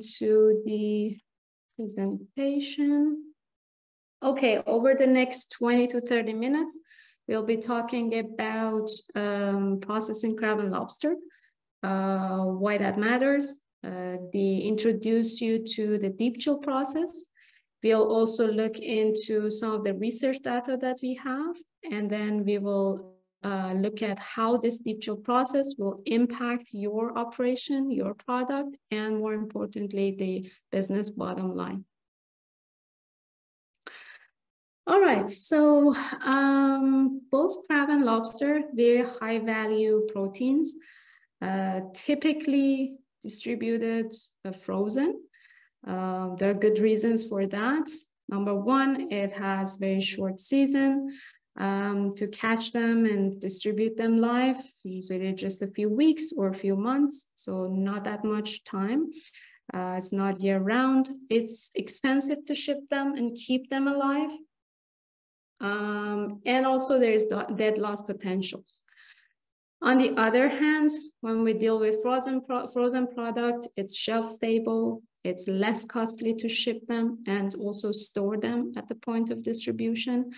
to the presentation. Okay, over the next 20 to 30 minutes, we'll be talking about um, processing crab and lobster, uh, why that matters, uh, the introduce you to the deep chill process. We'll also look into some of the research data that we have, and then we will uh, look at how this chill process will impact your operation, your product, and more importantly, the business bottom line. All right, so um, both crab and lobster, very high value proteins, uh, typically distributed uh, frozen. Uh, there are good reasons for that. Number one, it has very short season um, to catch them and distribute them live, usually just a few weeks or a few months, so not that much time. Uh, it's not year round. It's expensive to ship them and keep them alive. Um, and also there's the dead loss potentials. On the other hand, when we deal with frozen, pro frozen product, it's shelf stable, it's less costly to ship them and also store them at the point of distribution.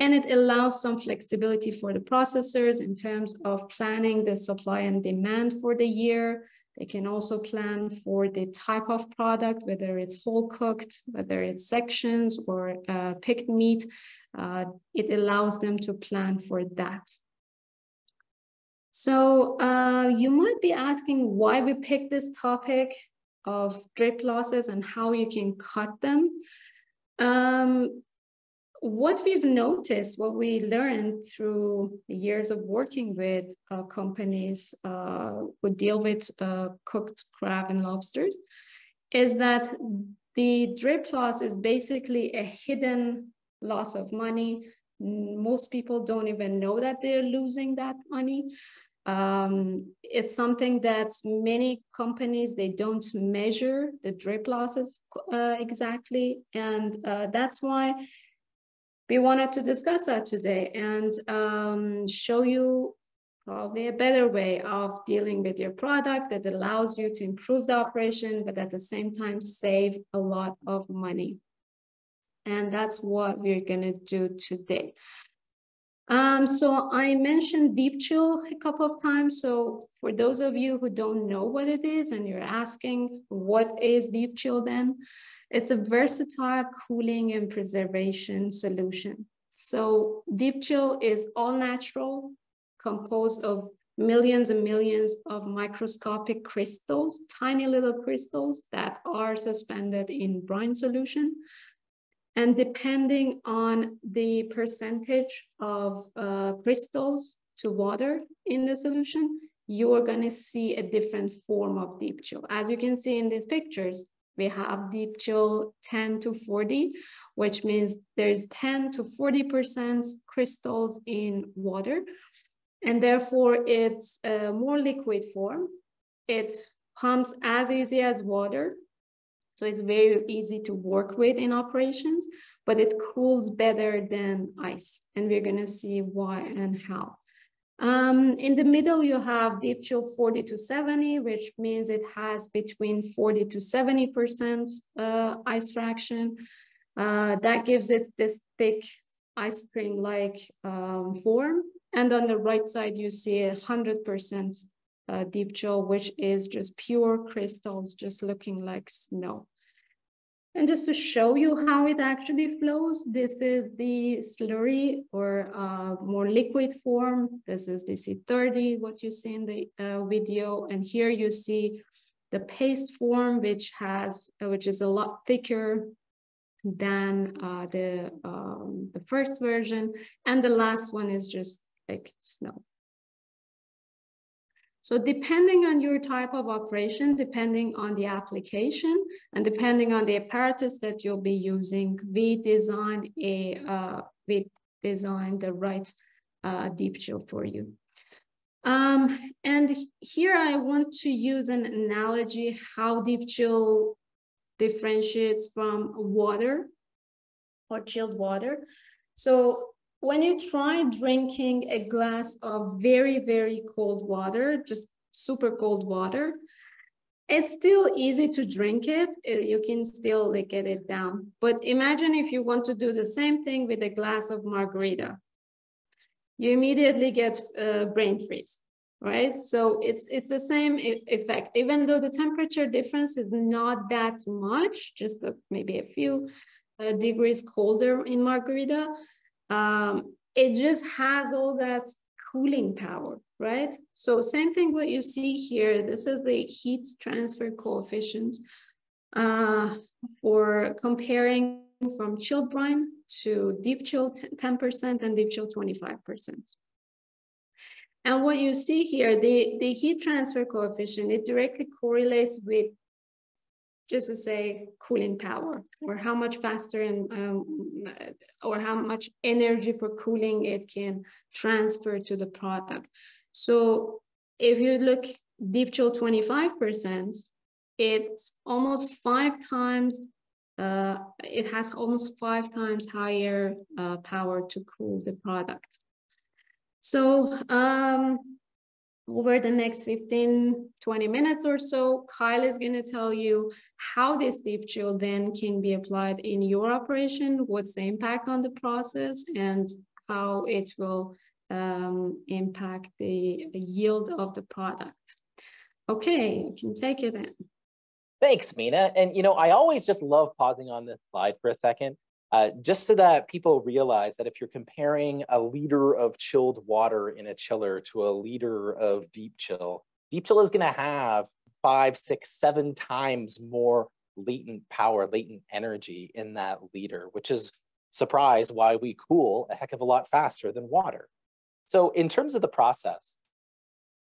And it allows some flexibility for the processors in terms of planning the supply and demand for the year. They can also plan for the type of product, whether it's whole cooked, whether it's sections or uh, picked meat. Uh, it allows them to plan for that. So uh, you might be asking why we picked this topic of drip losses and how you can cut them. Um, what we've noticed, what we learned through years of working with uh, companies uh, who deal with uh, cooked crab and lobsters, is that the drip loss is basically a hidden loss of money. Most people don't even know that they're losing that money. Um, it's something that many companies, they don't measure the drip losses uh, exactly. And uh, that's why we wanted to discuss that today and um, show you probably a better way of dealing with your product that allows you to improve the operation, but at the same time save a lot of money. And that's what we're gonna do today. Um, so I mentioned deep chill a couple of times. So for those of you who don't know what it is and you're asking what is deep chill then, it's a versatile cooling and preservation solution. So Deep Chill is all natural, composed of millions and millions of microscopic crystals, tiny little crystals that are suspended in brine solution. And depending on the percentage of uh, crystals to water in the solution, you're gonna see a different form of deep chill. As you can see in these pictures, we have deep chill 10 to 40, which means there's 10 to 40% crystals in water. And therefore it's a more liquid form. It pumps as easy as water. So it's very easy to work with in operations, but it cools better than ice. And we're gonna see why and how. Um, in the middle, you have deep chill 40 to 70, which means it has between 40 to 70% uh, ice fraction. Uh, that gives it this thick ice cream-like um, form. And on the right side, you see a 100% uh, deep chill, which is just pure crystals, just looking like snow. And just to show you how it actually flows, this is the slurry or uh, more liquid form. This is the C30, what you see in the uh, video. And here you see the paste form, which has, uh, which is a lot thicker than uh, the, um, the first version. And the last one is just like snow. So depending on your type of operation, depending on the application, and depending on the apparatus that you'll be using, we design a uh, we design the right uh, deep chill for you. Um, and here I want to use an analogy how deep chill differentiates from water or chilled water. So when you try drinking a glass of very, very cold water, just super cold water, it's still easy to drink it. Uh, you can still like, get it down. But imagine if you want to do the same thing with a glass of margarita. You immediately get uh, brain freeze, right? So it's it's the same effect. Even though the temperature difference is not that much, just maybe a few uh, degrees colder in margarita, um, it just has all that cooling power, right? So same thing what you see here, this is the heat transfer coefficient uh, for comparing from chilled brine to deep chill 10% and deep chill 25%. And what you see here, the, the heat transfer coefficient, it directly correlates with just to say cooling power or how much faster and um, or how much energy for cooling it can transfer to the product. So if you look deep chill 25%, it's almost five times, uh, it has almost five times higher uh, power to cool the product. So um, over the next 15, 20 minutes or so, Kyle is going to tell you how this deep chill then can be applied in your operation, what's the impact on the process, and how it will um, impact the yield of the product. Okay, you can take it in. Thanks, Mina. And you know, I always just love pausing on this slide for a second uh, just so that people realize that if you're comparing a liter of chilled water in a chiller to a liter of deep chill, deep chill is going to have five, six, seven times more latent power, latent energy in that liter, which is surprise why we cool a heck of a lot faster than water. So in terms of the process,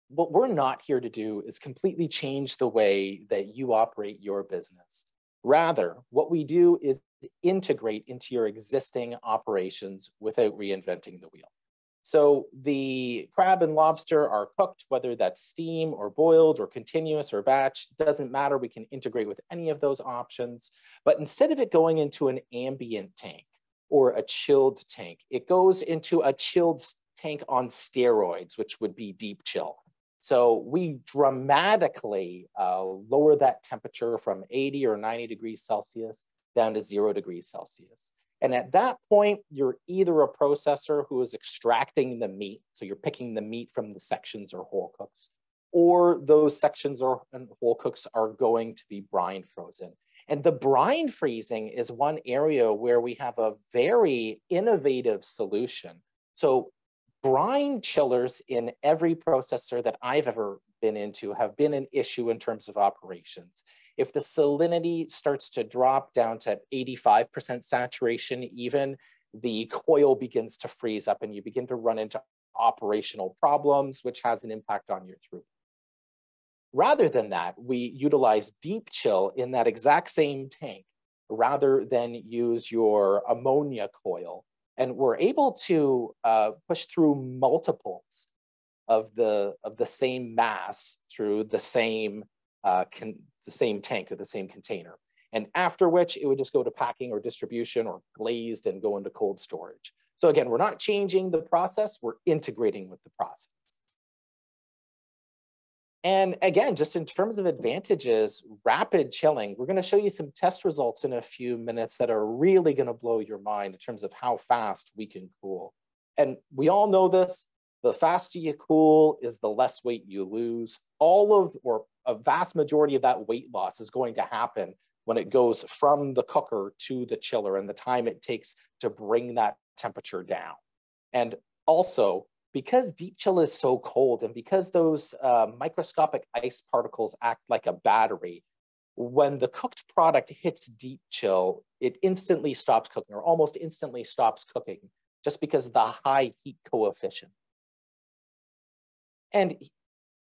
what we're not here to do is completely change the way that you operate your business. Rather, what we do is integrate into your existing operations without reinventing the wheel. So the crab and lobster are cooked, whether that's steam or boiled or continuous or batch, doesn't matter. We can integrate with any of those options. But instead of it going into an ambient tank or a chilled tank, it goes into a chilled tank on steroids, which would be deep chill. So we dramatically uh, lower that temperature from 80 or 90 degrees Celsius down to zero degrees Celsius. And at that point, you're either a processor who is extracting the meat, so you're picking the meat from the sections or whole cooks, or those sections or whole cooks are going to be brine frozen. And the brine freezing is one area where we have a very innovative solution. So brine chillers in every processor that I've ever been into have been an issue in terms of operations. If the salinity starts to drop down to 85% saturation even, the coil begins to freeze up and you begin to run into operational problems, which has an impact on your throughput. Rather than that, we utilize deep chill in that exact same tank rather than use your ammonia coil and we're able to uh, push through multiples of the of the same mass through the same uh, the same tank or the same container. And after which it would just go to packing or distribution or glazed and go into cold storage. So again, we're not changing the process, we're integrating with the process. And again, just in terms of advantages, rapid chilling, we're gonna show you some test results in a few minutes that are really gonna blow your mind in terms of how fast we can cool. And we all know this, the faster you cool is the less weight you lose. All of, or a vast majority of that weight loss is going to happen when it goes from the cooker to the chiller and the time it takes to bring that temperature down. And also, because deep chill is so cold and because those uh, microscopic ice particles act like a battery, when the cooked product hits deep chill, it instantly stops cooking or almost instantly stops cooking just because of the high heat coefficient. And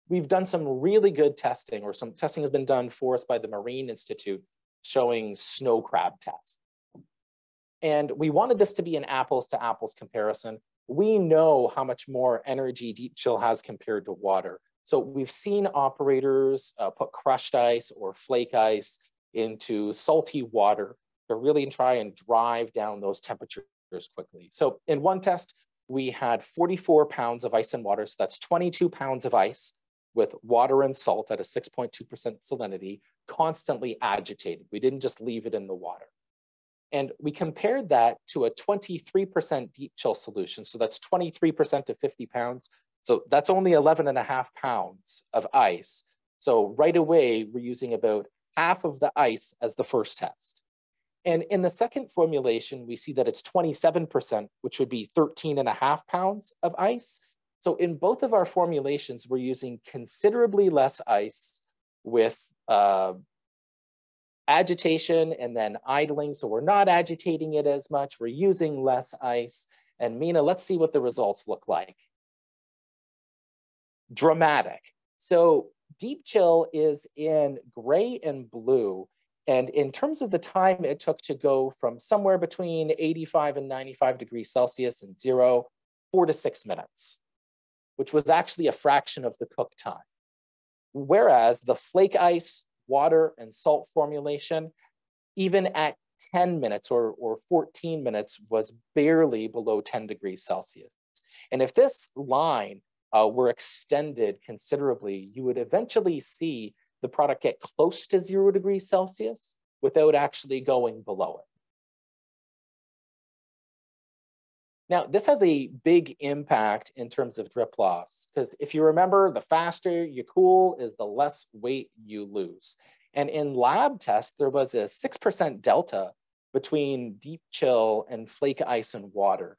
we've done some really good testing or some testing has been done for us by the Marine Institute showing snow crab tests. And we wanted this to be an apples to apples comparison we know how much more energy deep chill has compared to water. So we've seen operators uh, put crushed ice or flake ice into salty water to really try and drive down those temperatures quickly. So in one test, we had 44 pounds of ice and water, so that's 22 pounds of ice with water and salt at a 6.2% salinity, constantly agitated. We didn't just leave it in the water. And we compared that to a 23% deep chill solution. So that's 23% of 50 pounds. So that's only 11 and a half pounds of ice. So right away, we're using about half of the ice as the first test. And in the second formulation, we see that it's 27%, which would be 13 and a half pounds of ice. So in both of our formulations, we're using considerably less ice with uh, agitation and then idling. So we're not agitating it as much. We're using less ice. And Mina, let's see what the results look like. Dramatic. So deep chill is in gray and blue. And in terms of the time it took to go from somewhere between 85 and 95 degrees Celsius and zero, four to six minutes, which was actually a fraction of the cook time. Whereas the flake ice, water, and salt formulation, even at 10 minutes or, or 14 minutes was barely below 10 degrees Celsius. And if this line uh, were extended considerably, you would eventually see the product get close to zero degrees Celsius without actually going below it. Now, this has a big impact in terms of drip loss, because if you remember, the faster you cool is the less weight you lose. And in lab tests, there was a 6% delta between deep chill and flake ice and water.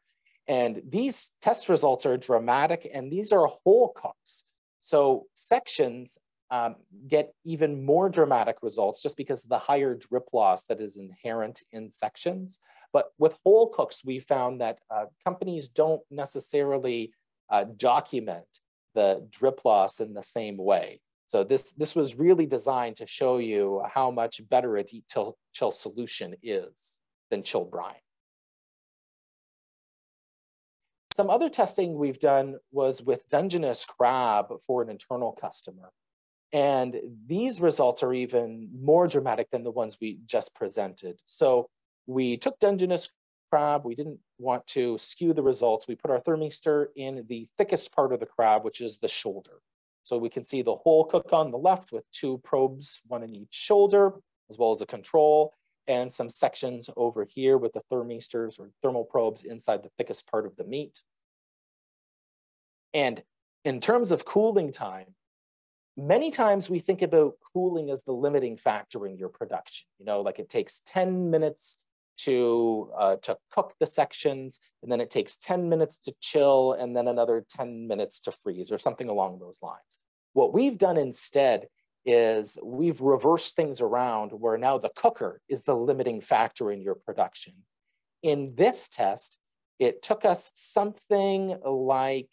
And these test results are dramatic, and these are whole cooks. So sections um, get even more dramatic results just because of the higher drip loss that is inherent in sections. But with whole cooks, we found that uh, companies don't necessarily uh, document the drip loss in the same way. So this, this was really designed to show you how much better a deep chill, chill solution is than chill brine. Some other testing we've done was with Dungeness crab for an internal customer. And these results are even more dramatic than the ones we just presented. So we took Dungeness crab, we didn't want to skew the results. We put our thermistor in the thickest part of the crab, which is the shoulder. So we can see the whole cook on the left with two probes, one in each shoulder, as well as a control, and some sections over here with the thermistors or thermal probes inside the thickest part of the meat. And in terms of cooling time, many times we think about cooling as the limiting factor in your production. You know, like it takes 10 minutes to, uh, to cook the sections, and then it takes 10 minutes to chill, and then another 10 minutes to freeze, or something along those lines. What we've done instead is we've reversed things around where now the cooker is the limiting factor in your production. In this test, it took us something like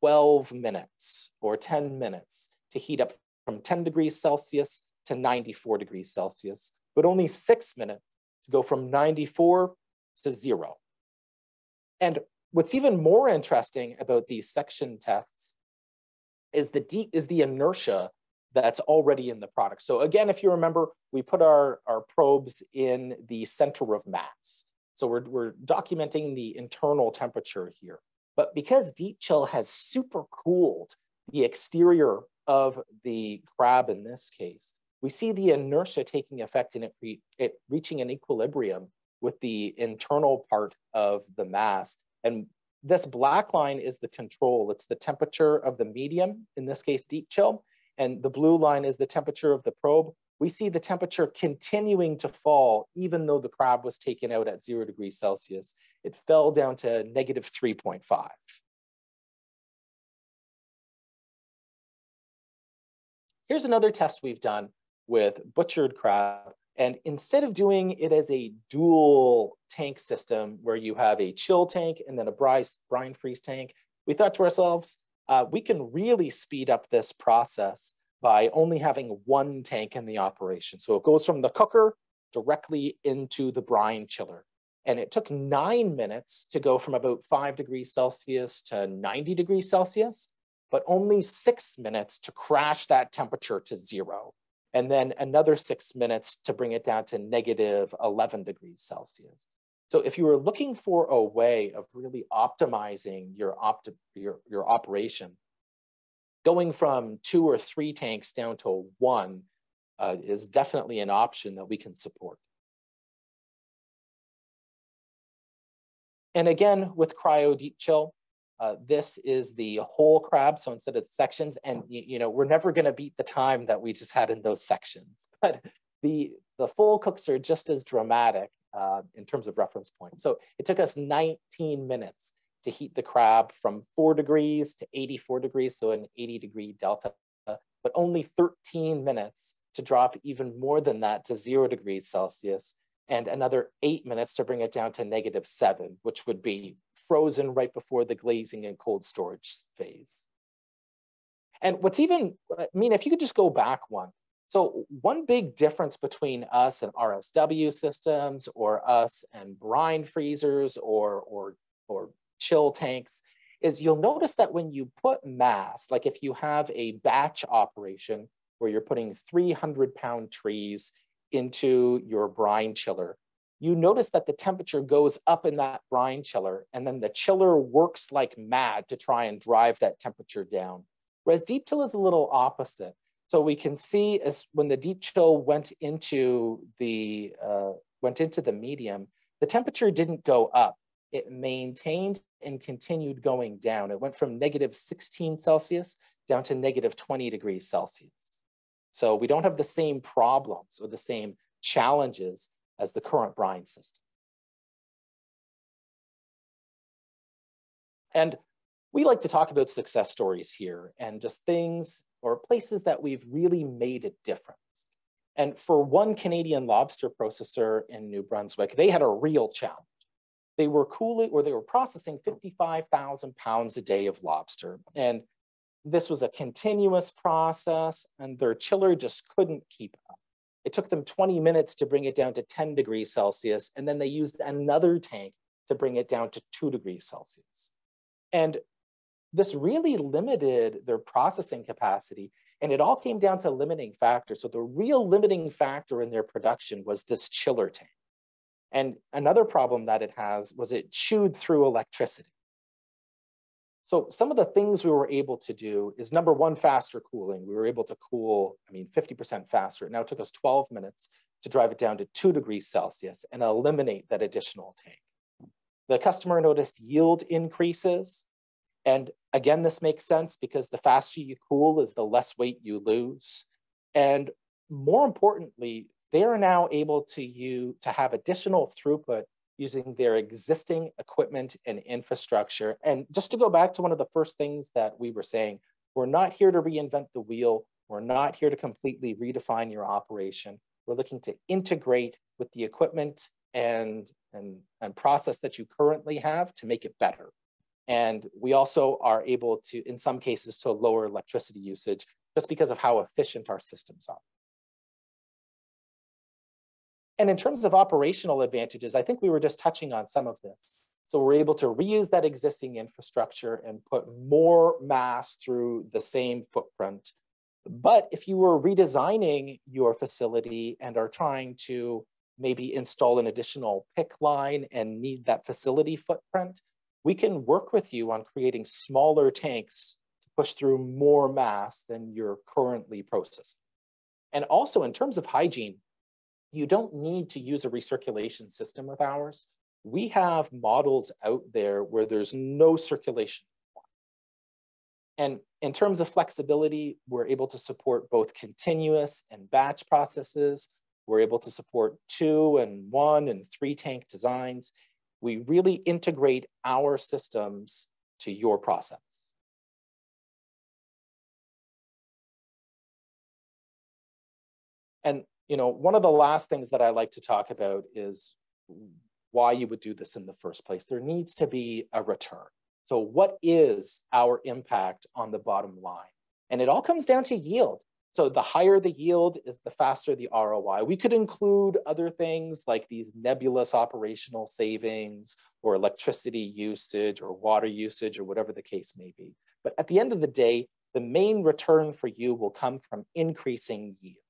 12 minutes or 10 minutes to heat up from 10 degrees Celsius to 94 degrees Celsius, but only six minutes go from 94 to zero. And what's even more interesting about these section tests is the deep is the inertia that's already in the product. So again, if you remember, we put our, our probes in the center of mass. So we're, we're documenting the internal temperature here. But because Deep Chill has super cooled the exterior of the crab in this case, we see the inertia taking effect and it, re it reaching an equilibrium with the internal part of the mass. And this black line is the control. It's the temperature of the medium, in this case, deep chill. And the blue line is the temperature of the probe. We see the temperature continuing to fall, even though the crab was taken out at zero degrees Celsius. It fell down to negative 3.5. Here's another test we've done with butchered crab. And instead of doing it as a dual tank system where you have a chill tank and then a brine freeze tank, we thought to ourselves, uh, we can really speed up this process by only having one tank in the operation. So it goes from the cooker directly into the brine chiller. And it took nine minutes to go from about five degrees Celsius to 90 degrees Celsius but only six minutes to crash that temperature to zero. And then another six minutes to bring it down to negative 11 degrees Celsius. So if you were looking for a way of really optimizing your, opt your, your operation, going from two or three tanks down to one uh, is definitely an option that we can support. And again, with cryo deep chill, uh, this is the whole crab. So instead of sections, and you, you know, we're never going to beat the time that we just had in those sections, but the, the full cooks are just as dramatic uh, in terms of reference points. So it took us 19 minutes to heat the crab from four degrees to 84 degrees, so an 80 degree delta, but only 13 minutes to drop even more than that to zero degrees Celsius, and another eight minutes to bring it down to negative seven, which would be frozen right before the glazing and cold storage phase. And what's even, I mean, if you could just go back one, so one big difference between us and RSW systems or us and brine freezers or, or, or chill tanks is you'll notice that when you put mass, like if you have a batch operation where you're putting 300 pound trees into your brine chiller, you notice that the temperature goes up in that brine chiller and then the chiller works like mad to try and drive that temperature down. Whereas deep chill is a little opposite. So we can see as when the deep chill went into the uh, went into the medium, the temperature didn't go up. It maintained and continued going down. It went from negative 16 Celsius down to negative 20 degrees Celsius. So we don't have the same problems or the same challenges as the current brine system. And we like to talk about success stories here and just things or places that we've really made a difference. And for one Canadian lobster processor in New Brunswick, they had a real challenge. They were cooling or they were processing 55,000 pounds a day of lobster. And this was a continuous process and their chiller just couldn't keep up. It took them 20 minutes to bring it down to 10 degrees Celsius. And then they used another tank to bring it down to two degrees Celsius. And this really limited their processing capacity. And it all came down to limiting factors. So the real limiting factor in their production was this chiller tank. And another problem that it has was it chewed through electricity. So some of the things we were able to do is number one, faster cooling. We were able to cool, I mean, 50% faster. It now took us 12 minutes to drive it down to two degrees Celsius and eliminate that additional tank. The customer noticed yield increases and again, this makes sense because the faster you cool is the less weight you lose. And more importantly, they are now able to, use, to have additional throughput using their existing equipment and infrastructure. And just to go back to one of the first things that we were saying, we're not here to reinvent the wheel. We're not here to completely redefine your operation. We're looking to integrate with the equipment and, and, and process that you currently have to make it better. And we also are able to, in some cases, to lower electricity usage just because of how efficient our systems are. And in terms of operational advantages, I think we were just touching on some of this. So we're able to reuse that existing infrastructure and put more mass through the same footprint. But if you were redesigning your facility and are trying to maybe install an additional pick line and need that facility footprint, we can work with you on creating smaller tanks to push through more mass than you're currently processing. And also in terms of hygiene, you don't need to use a recirculation system with ours. We have models out there where there's no circulation. And in terms of flexibility, we're able to support both continuous and batch processes. We're able to support two and one and three tank designs we really integrate our systems to your process. You know, one of the last things that I like to talk about is why you would do this in the first place. There needs to be a return. So what is our impact on the bottom line? And it all comes down to yield. So the higher the yield is the faster the ROI. We could include other things like these nebulous operational savings or electricity usage or water usage or whatever the case may be. But at the end of the day, the main return for you will come from increasing yield.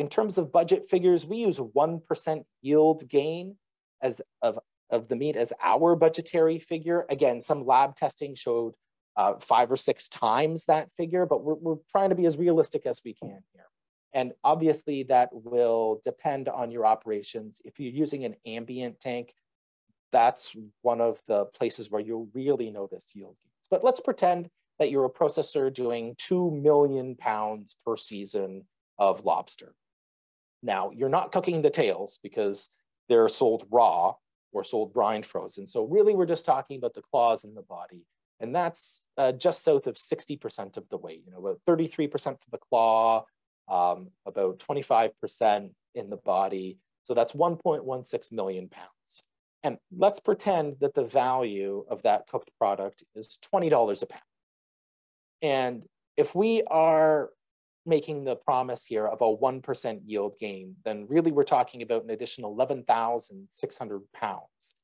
In terms of budget figures, we use 1% yield gain as of, of the meat as our budgetary figure. Again, some lab testing showed uh, five or six times that figure, but we're, we're trying to be as realistic as we can here. And obviously that will depend on your operations. If you're using an ambient tank, that's one of the places where you'll really notice yield gains. But let's pretend that you're a processor doing 2 million pounds per season of lobster. Now, you're not cooking the tails because they're sold raw or sold brine frozen. So really, we're just talking about the claws and the body. And that's uh, just south of 60% of the weight, you know, about 33% for the claw, um, about 25% in the body. So that's 1.16 million pounds. And let's pretend that the value of that cooked product is $20 a pound. And if we are making the promise here of a 1% yield gain, then really we're talking about an additional 11,600 pounds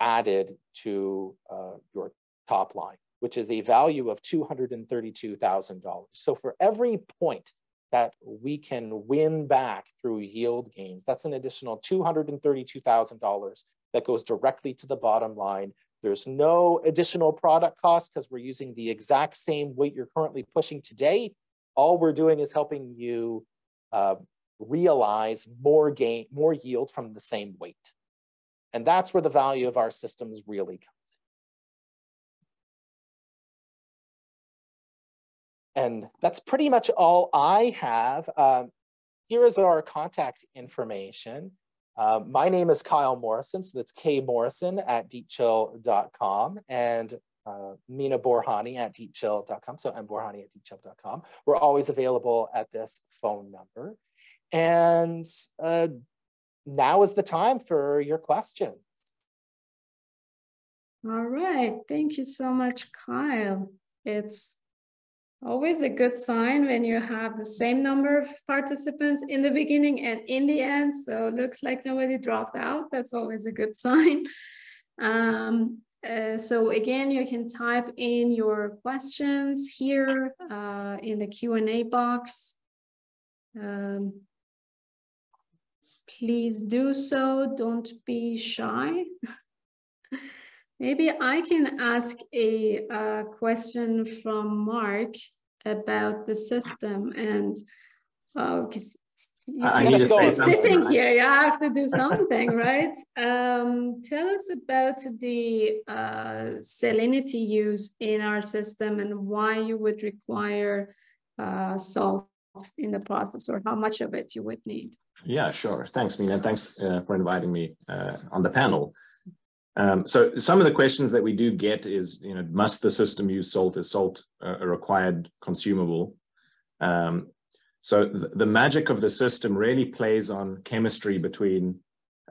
added to uh, your top line, which is a value of $232,000. So for every point that we can win back through yield gains, that's an additional $232,000 that goes directly to the bottom line. There's no additional product cost because we're using the exact same weight you're currently pushing today. All we're doing is helping you uh, realize more gain, more yield from the same weight. And that's where the value of our systems really comes in. And that's pretty much all I have. Um, here is our contact information. Uh, my name is Kyle Morrison, so that's K Morrison at deepchill.com and uh, Mina Borhani at deepchill.com. So I'm Borhani at deepchill.com. We're always available at this phone number. And uh, now is the time for your questions. All right. Thank you so much, Kyle. It's always a good sign when you have the same number of participants in the beginning and in the end. So looks like nobody dropped out. That's always a good sign. Um, uh, so again, you can type in your questions here uh, in the Q&A box. Um, please do so, don't be shy. Maybe I can ask a, a question from Mark about the system and because you just sitting here, you have to do something, right? Um, tell us about the uh, salinity use in our system and why you would require uh, salt in the process or how much of it you would need. Yeah, sure. Thanks, Mina. Thanks uh, for inviting me uh, on the panel. Um, so some of the questions that we do get is, you know, must the system use salt? Is salt a required consumable? Um, so th the magic of the system really plays on chemistry between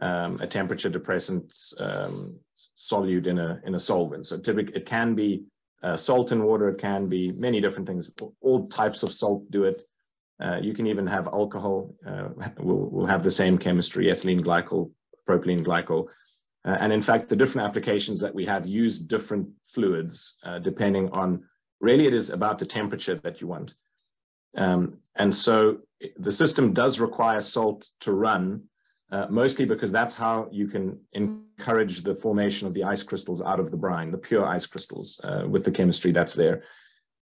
um, a temperature depressant um, solute in a in a solvent. So typically it can be uh, salt and water. It can be many different things. All types of salt do it. Uh, you can even have alcohol. Uh, will will have the same chemistry: ethylene glycol, propylene glycol. Uh, and in fact, the different applications that we have use different fluids uh, depending on, really it is about the temperature that you want. Um, and so the system does require salt to run, uh, mostly because that's how you can encourage the formation of the ice crystals out of the brine, the pure ice crystals uh, with the chemistry that's there.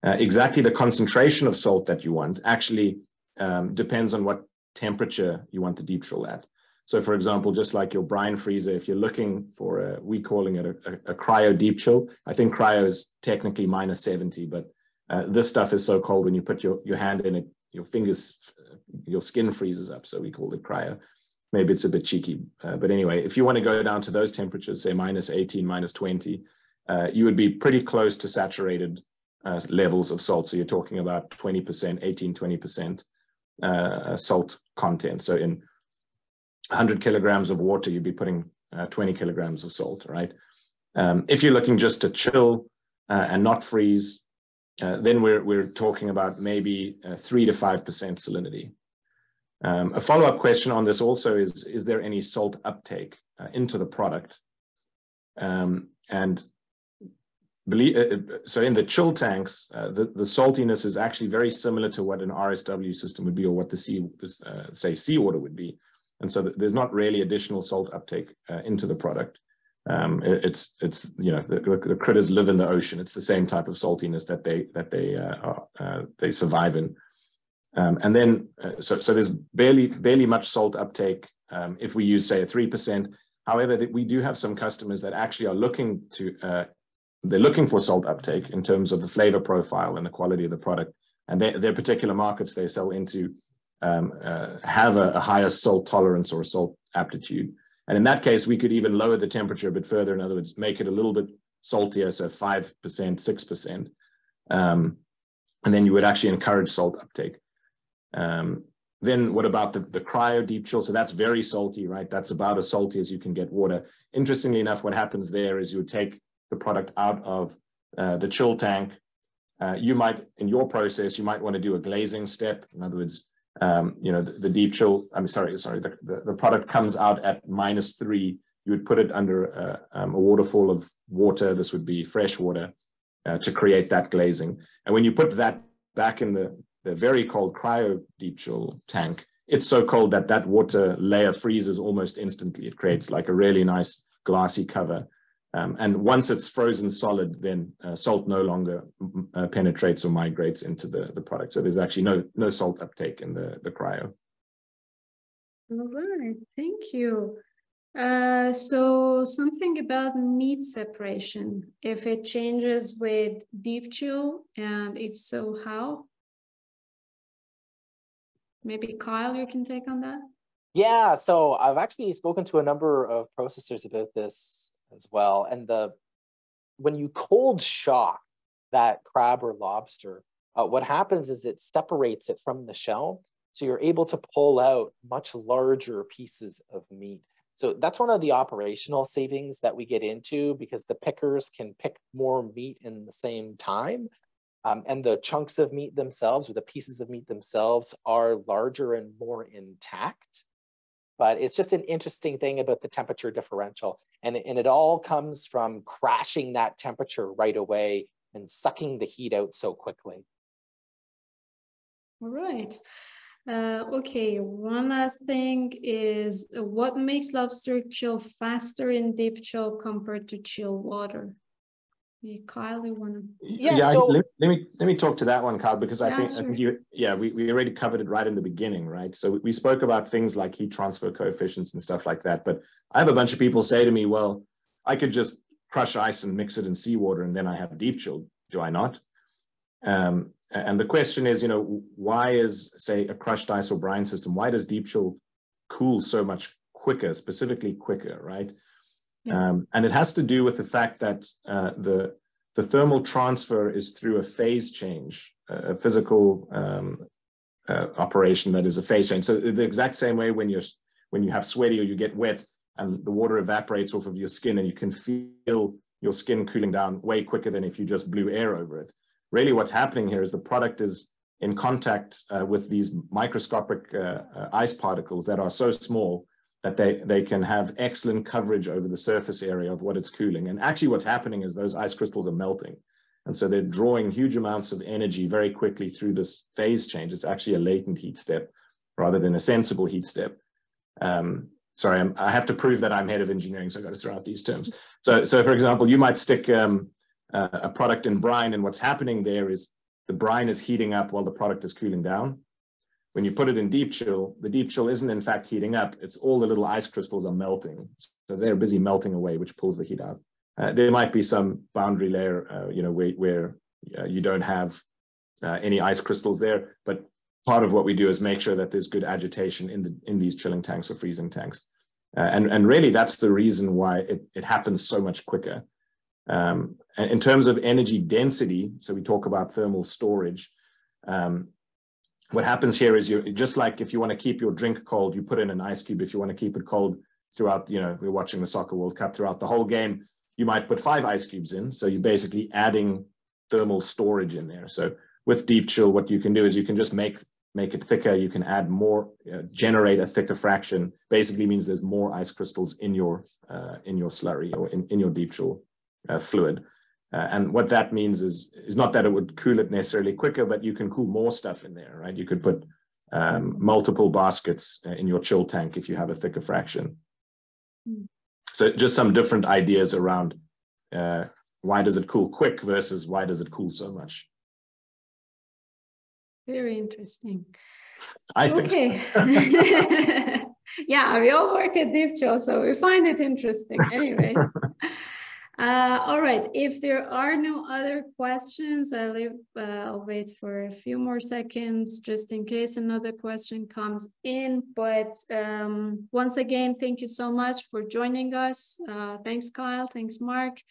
Uh, exactly the concentration of salt that you want actually um, depends on what temperature you want the deep chill at. So for example, just like your brine freezer, if you're looking for a, we calling it a, a, a cryo deep chill, I think cryo is technically minus 70, but uh, this stuff is so cold when you put your, your hand in it, your fingers, your skin freezes up. So we call it cryo. Maybe it's a bit cheeky. Uh, but anyway, if you want to go down to those temperatures, say minus 18, minus 20, uh, you would be pretty close to saturated uh, levels of salt. So you're talking about 20%, 18, 20% uh, salt content. So in 100 kilograms of water, you'd be putting uh, 20 kilograms of salt, right? Um, if you're looking just to chill uh, and not freeze, uh, then we're, we're talking about maybe uh, 3 to 5% salinity. Um, a follow-up question on this also is, is there any salt uptake uh, into the product? Um, and believe, uh, so in the chill tanks, the, the saltiness is actually very similar to what an RSW system would be or what the sea, say seawater would be. And so there's not really additional salt uptake uh, into the product. Um, it, it's it's you know the, the, critters live in the ocean. It's the same type of saltiness that they that they uh, are, uh, they survive in. Um, and then uh, so so there's barely barely much salt uptake um, if we use say a three percent. However, we do have some customers that actually are looking to uh, they're looking for salt uptake in terms of the flavor profile and the quality of the product. And they, their particular markets they sell into um, uh, have a, a, higher salt tolerance or salt aptitude. And in that case, we could even lower the temperature a bit further. In other words, make it a little bit saltier, so 5%, 6%. Um, and then you would actually encourage salt uptake. Um, then what about the, the cryo deep chill? So that's very salty, right? That's about as salty as you can get water. Interestingly enough, what happens there is you would take the product out of uh, the chill tank. Uh, you might, in your process, you might want to do a glazing step. In other words, um, you know, the, the, deep chill, I'm sorry, sorry, the, the, the, product comes out at minus three. You would put it under a, um, a waterfall of water. This would be fresh water uh, to create that glazing. And when you put that back in the, the very cold cryo deep chill tank, it's so cold that that water layer freezes almost instantly. It creates like a really nice glassy cover. Um, and once it's frozen solid, then uh, salt no longer uh, penetrates or migrates into the, the product. So there's actually no, no salt uptake in the, the cryo. All right, thank you. Uh, so something about meat separation, if it changes with deep chill, and if so, how? Maybe Kyle, you can take on that. Yeah, so I've actually spoken to a number of processors about this as well. And the when you cold shock that crab or lobster, uh, what happens is it separates it from the shell. So you're able to pull out much larger pieces of meat. So that's one of the operational savings that we get into because the pickers can pick more meat in the same time. Um, and the chunks of meat themselves or the pieces of meat themselves are larger and more intact. But it's just an interesting thing about the temperature differential. And, and it all comes from crashing that temperature right away and sucking the heat out so quickly. All right. Uh, okay, one last thing is what makes lobster chill faster in deep chill compared to chill water? Kyle, you want to? Yeah, yeah so... let, let, me let me talk to that one, Kyle, because I think sure. I think you yeah we, we already covered it right in the beginning, right? So we spoke about things like heat transfer coefficients and stuff like that. But I have a bunch of people say to me, well, I could just crush ice and mix it in seawater, and then I have deep chill. Do I not? Um, and the question is, you know, why is say a crushed ice or brine system? Why does deep chill cool so much quicker, specifically quicker, right? Um, and it has to do with the fact that uh, the, the thermal transfer is through a phase change, a physical um, uh, operation that is a phase change. So the exact same way when you're when you have sweaty or you get wet and the water evaporates off of your skin and you can feel your skin cooling down way quicker than if you just blew air over it. Really what's happening here is the product is in contact uh, with these microscopic uh, uh, ice particles that are so small that they, they can have excellent coverage over the surface area of what it's cooling. And actually what's happening is those ice crystals are melting. And so they're drawing huge amounts of energy very quickly through this phase change. It's actually a latent heat step rather than a sensible heat step. Um, sorry, I'm, i have to prove that I'm head of engineering, so I've got to throw out these terms. So, so for example, you might stick um, uh, a product in brine, and what's happening there is the brine is heating up while the product is cooling down. When you put it in deep chill, the deep chill isn't in fact heating up. It's all the little ice crystals are melting. So they're busy melting away, which pulls the heat out. Uh, there might be some boundary layer, uh, you know, where, where uh, you don't have uh, any ice crystals there, but part of what we do is make sure that there's good agitation in the in these chilling tanks or freezing tanks. Uh, and, and really that's the reason why it, it happens so much quicker. Um, in terms of energy density, so we talk about thermal storage, um, what happens here is you just like if you want to keep your drink cold, you put in an ice cube. If you want to keep it cold throughout, you know, we're watching the soccer World Cup throughout the whole game, you might put five ice cubes in. So you're basically adding thermal storage in there. So with deep chill, what you can do is you can just make make it thicker. You can add more, uh, generate a thicker fraction. Basically means there's more ice crystals in your uh, in your slurry or in, in your deep chill uh, fluid. Uh, and what that means is is not that it would cool it necessarily quicker, but you can cool more stuff in there, right? You could put um, multiple baskets uh, in your chill tank if you have a thicker fraction. Mm. So just some different ideas around uh, why does it cool quick versus why does it cool so much? Very interesting. I think okay. So. yeah, we all work at DeepChill, so we find it interesting. Anyways. Uh, all right, if there are no other questions, I'll, leave, uh, I'll wait for a few more seconds just in case another question comes in. But um, once again, thank you so much for joining us. Uh, thanks, Kyle. Thanks, Mark.